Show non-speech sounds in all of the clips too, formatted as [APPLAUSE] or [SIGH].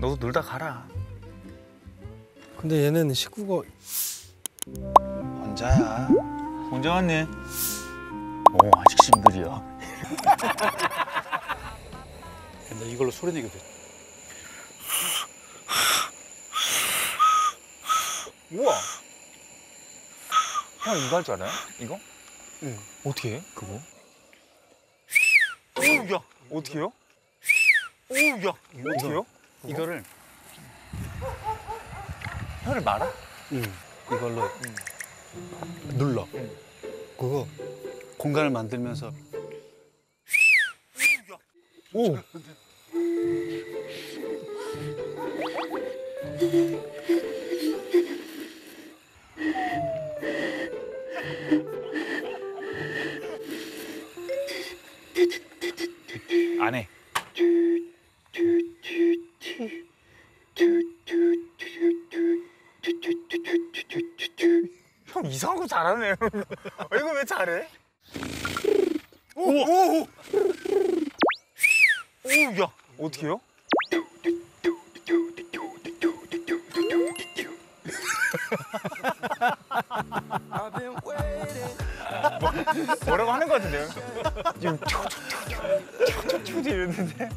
너도 놀다 가라. 근데 얘는 식구가 혼자야. 혼자 왔네. 오 아직 싱글이야. [LAUGHS] 근데 이걸로 소리 내게 돼. 우와. 형 이거 할 줄 알아요? 이거? 응. 어떻게 해? 그거? 오야 어떻게 해요? 오야 어떻게 해요? 이거를 혀를 말아? 응. 이걸로 눌러. 그거 공간을 만들면서 오 잘하네. [LAUGHS] 이거 왜 잘해? 오, 오, 오. 오, 야, 어떻게 해요? [LAUGHS] 뭐, 뭐라고 하는 거 같은데요? 지금 튜튜튜튜튜튜 이러는데.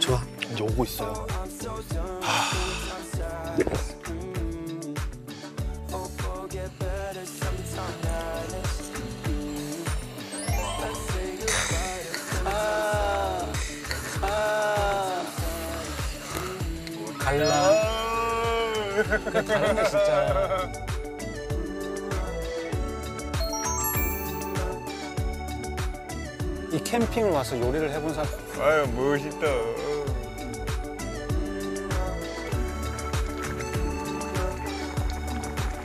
좋아. 이제 오고 있어요. I'm so done. I'm sad. Mm, oh, forget better summertime madness. Mm, let's say goodbye to 갈라. 다른데 진짜. 이 캠핑을 와서 요리를 해본 사람 아유 멋있다.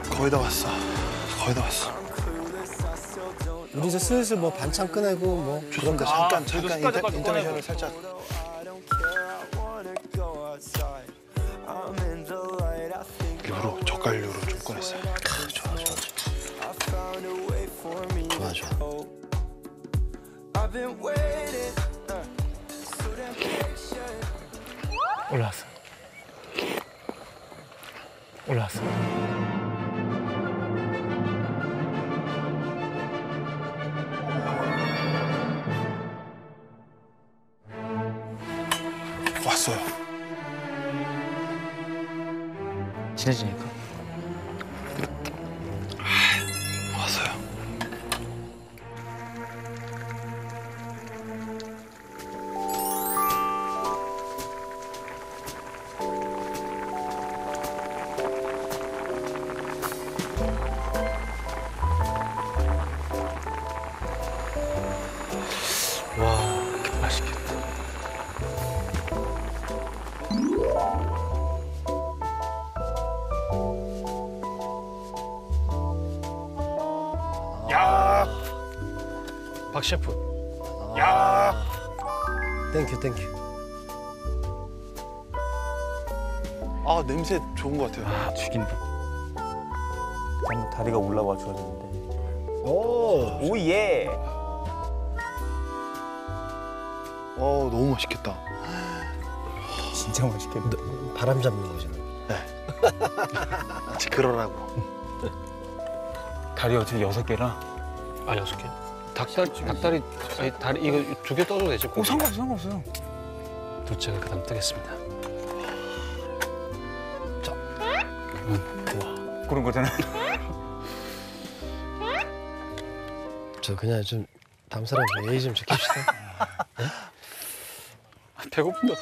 거의 다 왔어. 거의 다 왔어. 우리 이제 슬슬 뭐 반찬 꺼내고 뭐 죄송합니다. 잠깐 잠깐 인터, 인터내셔널 살짝. I think 요로 젓갈 요로 좀 꺼냈어요. 좋아 좋아 me 좋아 to 좋아. 올라왔어. 올라왔어. 왔어요. 친해지니까. 박 셰프. 야. Thank you thank you. 아 냄새 좋은 것 같아요. 아 죽인다. 한번 다리가 올라와 좋아졌는데. 오. 오 yeah. 어 너무 맛있겠다. 진짜 맛있겠다. 바람 잡는 거죠. [LAUGHS] 같이 그러라고. 다리 어떻게 여섯 개나? 아 여섯 개. 닭다리 닭다리 아니 다리 이거 두 개 떠도 되지? 오 상관없어 상관없어요. 둘째가 그다음 뜨겠습니다. 그런 거잖아. 저 그냥 좀 다음 사람 예의 좀 지킵시다. 배고픈다.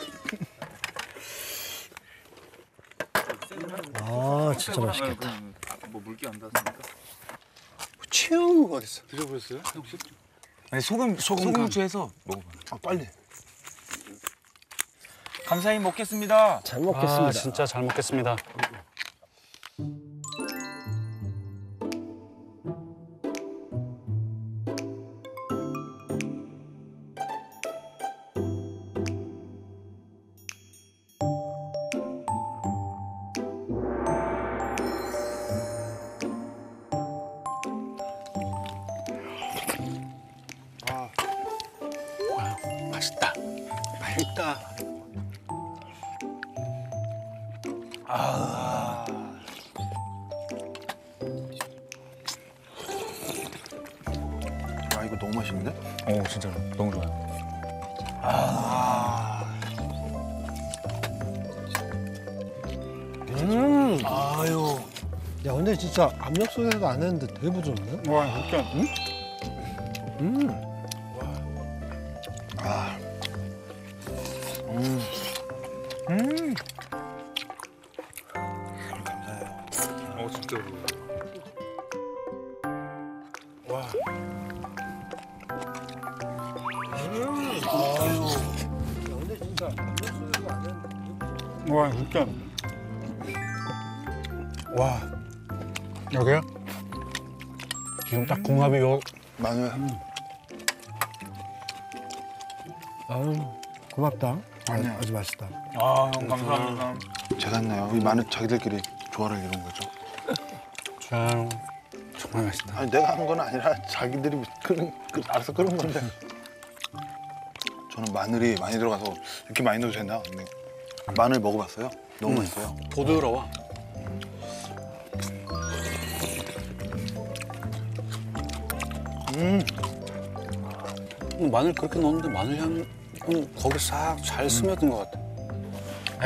아 진짜 맛있겠다. 뭐 물기 안 닿습니까? 최영우가 됐어. 드셔보셨어요? 혹시? 아니 소금 소금 소금 간. 후추해서 먹어봐. 아 빨리. 감사히 먹겠습니다. 잘 먹겠습니다. 아, 진짜 잘 먹겠습니다. 맛있다. 아 이거 너무 맛있는데? 오 진짜 너무 좋아요. 음. 아유. 야 근데 진짜 압력솥에서 안 했는데 되게 부드럽네. 와 진짜. 응? 음. 와 진짜. 와. 여기요? 지금 딱 궁합이 요. 마늘. 아유 고맙다. 아니야. 아주 맛있다. 아 형 감사합니다. 제가 했나요? 이 마늘 자기들끼리 조화를 이룬 거죠. 참 정말 맛있다. 아니 내가 한 건 아니라 자기들이 끓은, 그, 알아서 끓은 건데. 저는 마늘이 많이 들어가서 이렇게 많이 넣어도 되나? 근데 마늘 먹어봤어요. 너무 맛있어요. 부드러워. 음. 음, 마늘 그렇게 넣었는데 마늘 향 음, 거기 싹 잘 스며든 것 같아.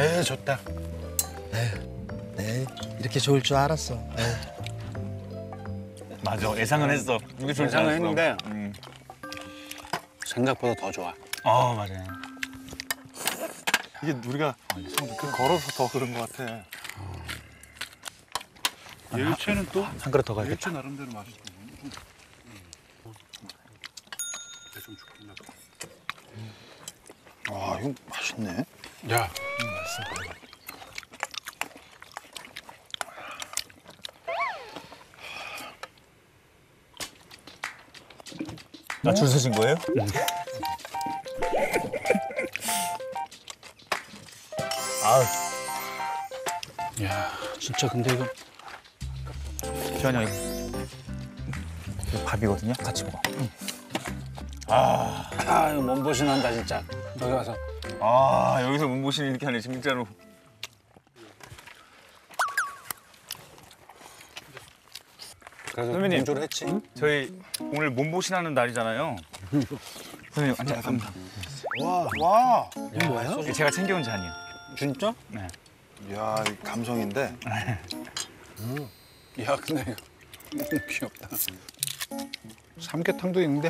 에이 좋다. 네 이렇게 좋을 줄 알았어. 에이. 맞아 예상은 했어. 이게 좋을 줄 예상은. 했는데. 음. 생각보다 더 좋아. 아 맞아요. 이게 우리가 그 걸어서 더 그런 것 같아. 일체는 또 한 그릇 더 가야겠다. 일체 나름대로 맛있고. 좀 좋겠나 와 이거 맛있네. 야, 나줄 서신 거예요? 아, 야, 진짜 근데 이거 기환이 형 이거 밥이거든요. 같이 먹어. 아, 아, 이거 몸보신 한다 진짜. 여기 와서 아 여기서 문보신 이렇게 하네 진짜로. 선배님. 공조를 했지. 저희 오늘 몸보신 하는 날이잖아요. 선생님 앉아 감사합니다. 와 와. 이거 뭐야? 제가 챙겨온 잔이요. 진짜? 네. 야, 이 감성인데. 야, 근데 이거 너무 귀엽다. 삼계탕도 있는데.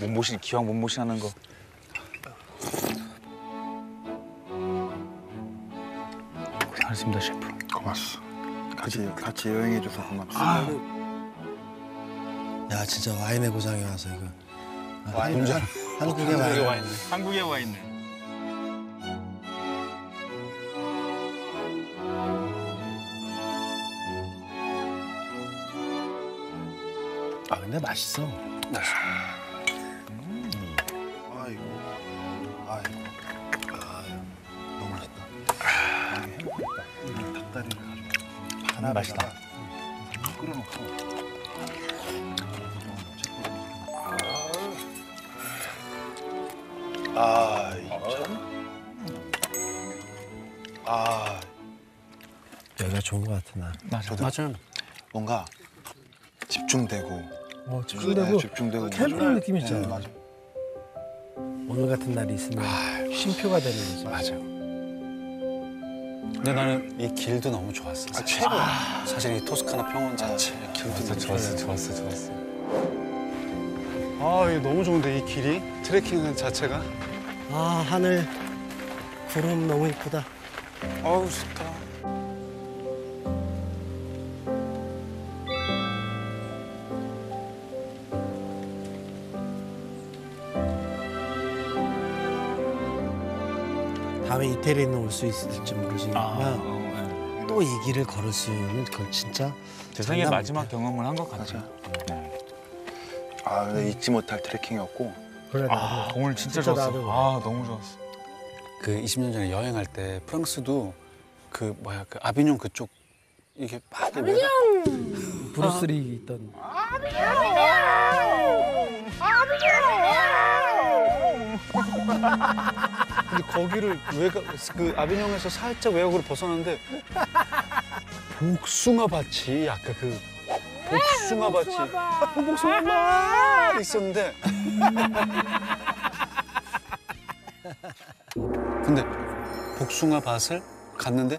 몸보신 기왕 몸보신 하는 거. 고생하셨습니다 셰프. 고맙소. 같이 같이 여행해줘서 고맙소. 야 진짜 와인의 고장에 와서 이거. 아, 와인 한국- 한국의 와인. 한국에 와있 근데 맛있어. 아이고. 아이고. 아, 너무 맛있다. 아, 이게 행복했다. 닭다리를 가지고 하나 맛있다. 끓여놓고. 아, 이 참. 아, 여기가 좋은 것 같아 나. 맞아. 맞아요. 뭔가 집중되고. 어 네, 집중되고 집중되고. 캠핑 느낌 있잖아. 네, 맞아. 오늘 같은 날이 있으면 쉼표가 되는 거지. 맞아. 근데 나는 이 길도 너무 좋았어. 아, 사실. 최고야. 사실 이 토스카나 평원 자체 길도 너무 좋았어 좋았어 좋았어. 아, 이거 너무 좋은데 이 길이 트레킹 자체가. 아 하늘 구름 너무 이쁘다. 아우 좋다. 다음에 이태리는 올 수 있을지 모르지만 아, 또 이 길을 걸을 수 있는 그건 진짜 제 장난 마지막. 경험을 한 것 같아요. 네. 아, 근데 잊지 못할 트레킹이었고. 그래. 아 오늘 진짜, 진짜 좋았어. 나도. 아 너무 좋았어. 그 20년 전에 여행할 때 프랑스도 그 뭐야 그 아비뇽 그쪽 이게 막 아비뇽 브루스리 있던 근데 거기를 외곽 그 아비뇽에서 살짝 외곽으로 벗어났는데 복숭아 밭이 아까 그 복숭아 밭이 복숭아 밭 있었는데 근데 복숭아 밭을 갔는데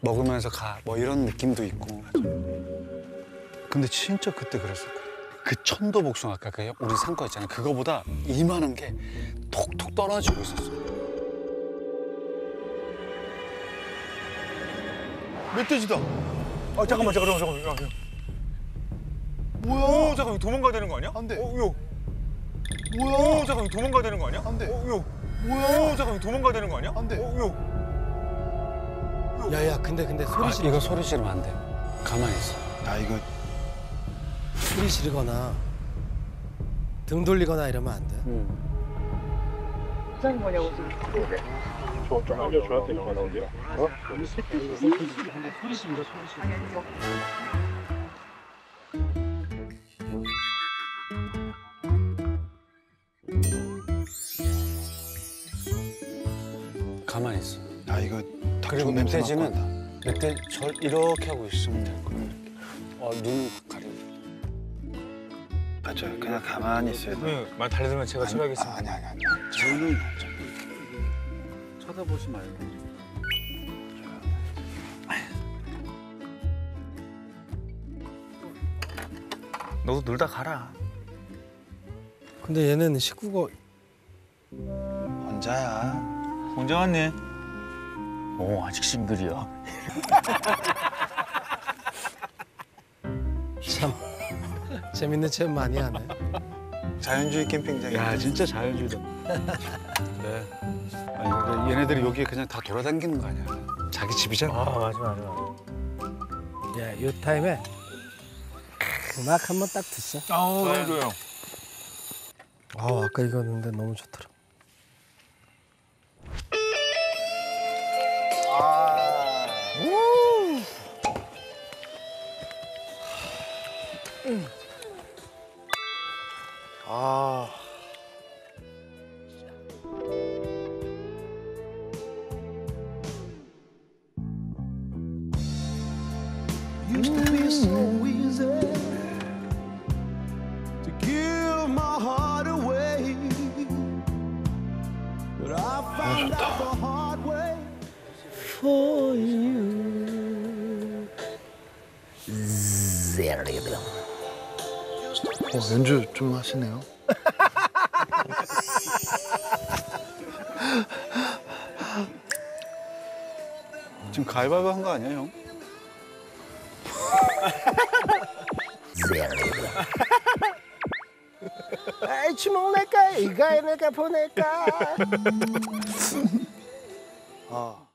먹으면서 가 뭐 이런 느낌도 있고. 근데 진짜 그때 그랬을 거야 그 천도 복숭아 아까 그 우리 산 거 있잖아 그거보다 이만한 게 톡톡 떨어지고 있었어 멧돼지다. 아 잠깐만 잠깐만 잠깐만 잠깐만. 뭐야? 오 잠깐 도망가야 되는 거 아니야? 안 돼. 어, 요. 뭐야? 오 잠깐 도망가야 되는 거 아니야? 안 돼. 어, 요. 뭐야? 오 잠깐 도망가야 되는 거 아니야? 안 돼. 어, 요. 야야 근데 근데 소리 아, 지르 이거 소리 지르면 안 돼. 가만히 있어. 야 이거 소리 지르거나 등 돌리거나 이러면 안 돼. 가만히 있어. 야 이거 닭 그리고 멧돼지는. 멧돼 절 이렇게 하고 있으면 될 거야. 이렇게. 어, 눈 가리고. 맞아요. 그냥 가만히 있어야 돼. 네, 말 달려들면 제가 치료하겠습니다. 아, 아니 아니 아니. 눈을 쳐다보지 말고. 너도 놀다 가라. 근데 얘는 식구가 혼자야. 언제 왔니? 오 아직 싱글이야. [LAUGHS] 참 재밌는 체험 많이 하네. 자연주의 캠핑장이. 야 진짜 자연주의다. [LAUGHS] 네. 얘네들이 여기에 그냥 다 돌아다니는 거 아니야? 자기 집이잖아. 아 맞아 맞아 맞아. 야, 이 타임에 음악 한번 딱 듣자. 아우 너무 좋아요. 아, 아까 이거 했는데 너무 좋더라. 아. 아. 어, 연주 좀 하시네요. 지금 가위바위보 한 거 아니야 형? 아이, 주먹 낼까? 이거 내가 보낼까? 아.